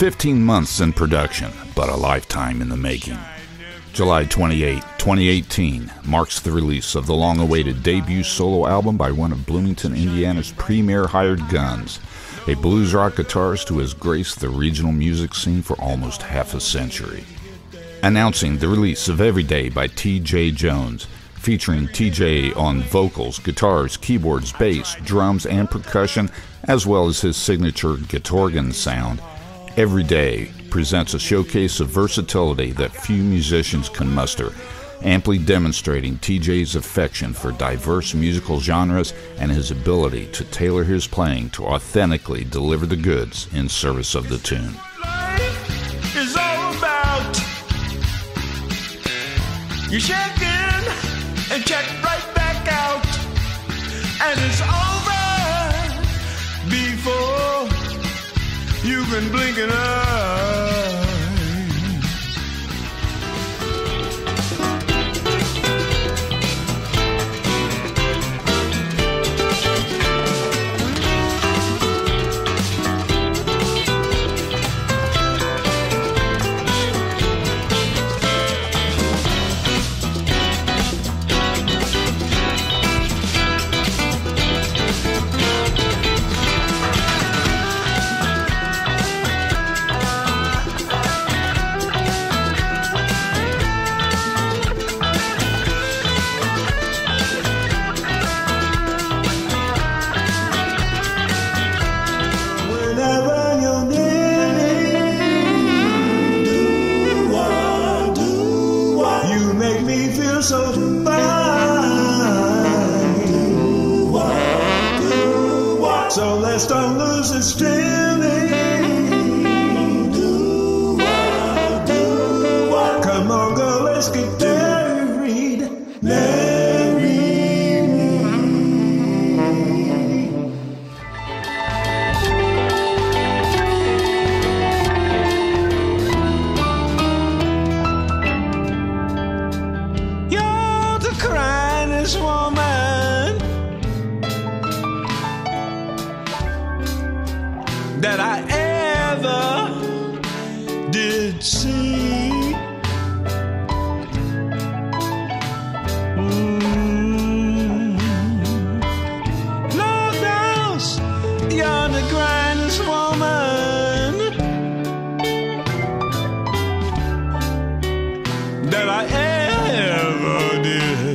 15 months in production, but a lifetime in the making. July 28, 2018 marks the release of the long awaited debut solo album by one of Bloomington, Indiana's premier hired guns, a blues rock guitarist who has graced the regional music scene for almost half a century. Announcing the release of Everyday by T.J. Jones, featuring TJ on vocals, guitars, keyboards, bass, drums, and percussion, as well as his signature Guitargan sound. Everyday presents a showcase of versatility that few musicians can muster, amply demonstrating TJ's affection for diverse musical genres and his ability to tailor his playing to authentically deliver the goods in service of the tune. You check in and check right back out, and it's you can lose. Do what, do what, come on, girl, let's get married, that I ever did see. Mm. Knows you're the woman that I ever did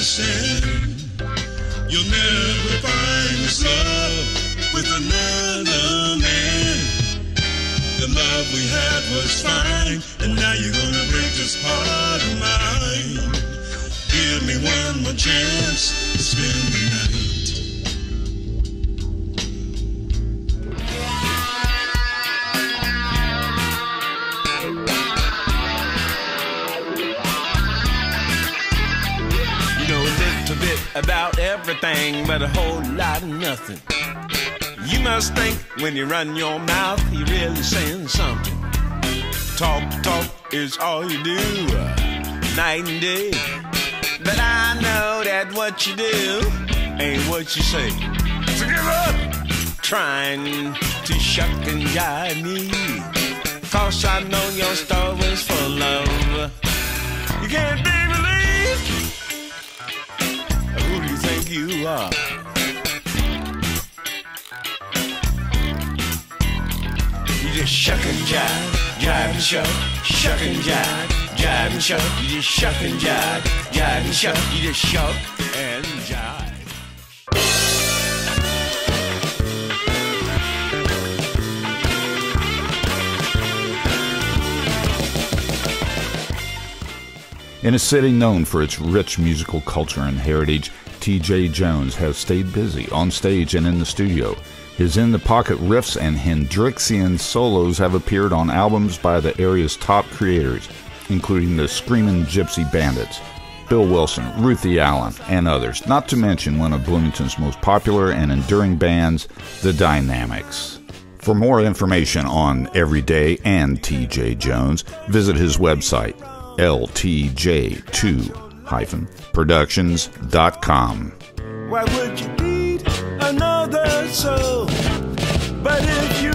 understand. You'll never find this love with another man. The love we had was fine, and now you're gonna break this heart of mine. Give me one more chance to spend about everything, but a whole lot of nothing. You must think when you run your mouth, you really saying something. Talk, talk is all you do, night and day. But I know that what you do ain't what you say. So give up trying to shuck and jive me. Cause I know your story's full of. You can't be believed. You think you are? shuck and jive, jive and shuck, shuck and jive, jive and shuck. You just shuck and jive, jive and shuck. You just shuck and jive. In a city known for its rich musical culture and heritage, TJ Jones has stayed busy on stage and in the studio. His in the pocket riffs and Hendrixian solos have appeared on albums by the area's top creators, including the Screamin' Gypsy Bandits, Bill Wilson, Ruthie Allen, and others, not to mention one of Bloomington's most popular and enduring bands, The Dynamics. For more information on Everyday and TJ Jones, visit his website, ltj2-productions.com. Why would you need another soul? But if you